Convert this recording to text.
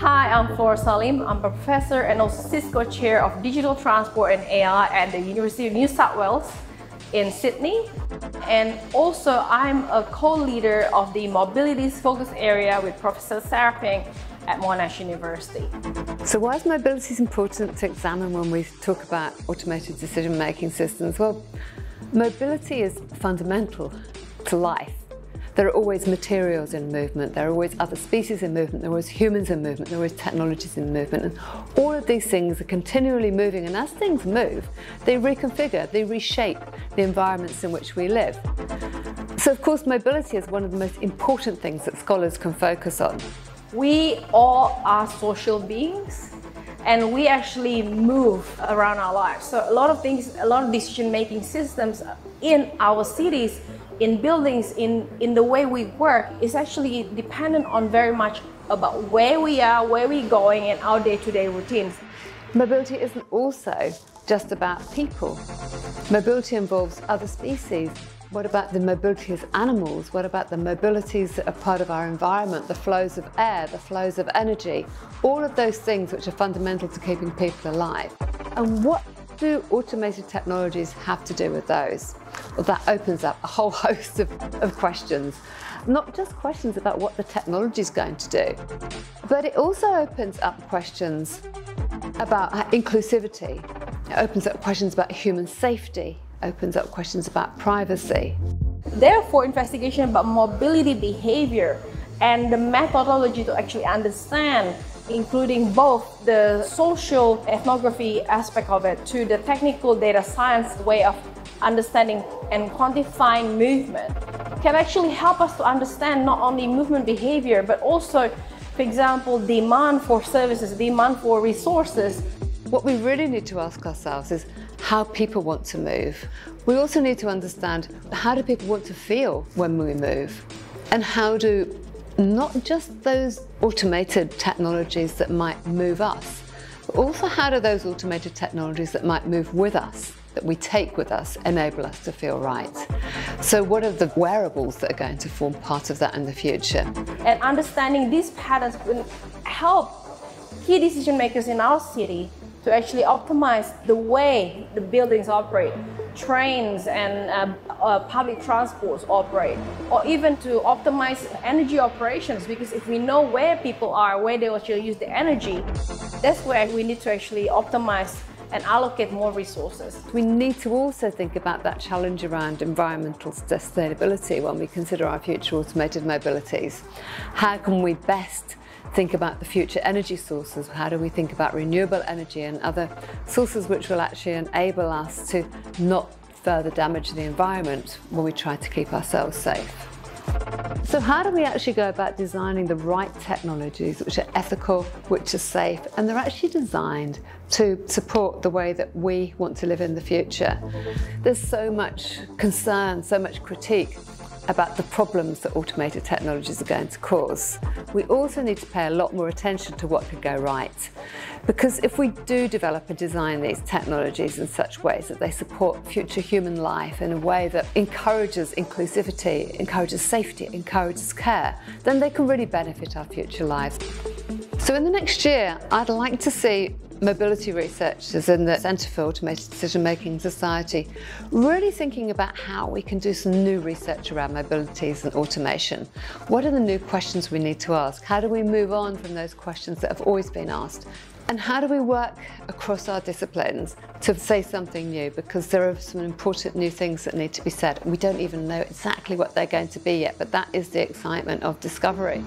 Hi, I'm Flora Salim. I'm a professor and also Cisco Chair of Digital Transport and AI at the University of New South Wales in Sydney. And also, I'm a co-leader of the Mobilities Focus Area with Professor Sarah Pink at Monash University. So why is mobility important to examine when we talk about automated decision-making systems? Well, mobility is fundamental to life. There are always materials in movement, there are always other species in movement, there are always humans in movement, there are always technologies in movement. And all of these things are continually moving, and as things move, they reconfigure, they reshape the environments in which we live. So, of course, mobility is one of the most important things that scholars can focus on. We all are social beings and we actually move around our lives. So a lot of things, a lot of decision making systems in our cities in buildings, in, in the way we work, is actually dependent on very much about where we are, where we're going, and our day to day routines. Mobility isn't also just about people. Mobility involves other species. What about the mobility of animals? What about the mobilities that are part of our environment, the flows of air, the flows of energy? All of those things which are fundamental to keeping people alive. And what do automated technologies have to do with those? Well, that opens up a whole host of, of questions. Not just questions about what the technology is going to do, but it also opens up questions about uh, inclusivity. It opens up questions about human safety, opens up questions about privacy. Therefore, investigation about mobility behavior and the methodology to actually understand including both the social ethnography aspect of it to the technical data science way of understanding and quantifying movement can actually help us to understand not only movement behavior but also for example demand for services demand for resources. What we really need to ask ourselves is how people want to move. We also need to understand how do people want to feel when we move? And how do not just those automated technologies that might move us, but also how do those automated technologies that might move with us, that we take with us, enable us to feel right? So what are the wearables that are going to form part of that in the future? And understanding these patterns will help key decision makers in our city to actually optimize the way the buildings operate, trains and uh, uh, public transports operate, or even to optimize energy operations. Because if we know where people are, where they actually use the energy, that's where we need to actually optimize and allocate more resources. We need to also think about that challenge around environmental sustainability when we consider our future automated mobilities. How can we best think about the future energy sources. How do we think about renewable energy and other sources which will actually enable us to not further damage the environment when we try to keep ourselves safe? So how do we actually go about designing the right technologies which are ethical, which are safe, and they're actually designed to support the way that we want to live in the future? There's so much concern, so much critique about the problems that automated technologies are going to cause. We also need to pay a lot more attention to what could go right. Because if we do develop and design these technologies in such ways that they support future human life in a way that encourages inclusivity, encourages safety, encourages care, then they can really benefit our future lives. So in the next year, I'd like to see mobility researchers in the Centre for Automated Decision Making Society really thinking about how we can do some new research around mobilities and automation. What are the new questions we need to ask? How do we move on from those questions that have always been asked? And how do we work across our disciplines to say something new? Because there are some important new things that need to be said. We don't even know exactly what they're going to be yet, but that is the excitement of discovery.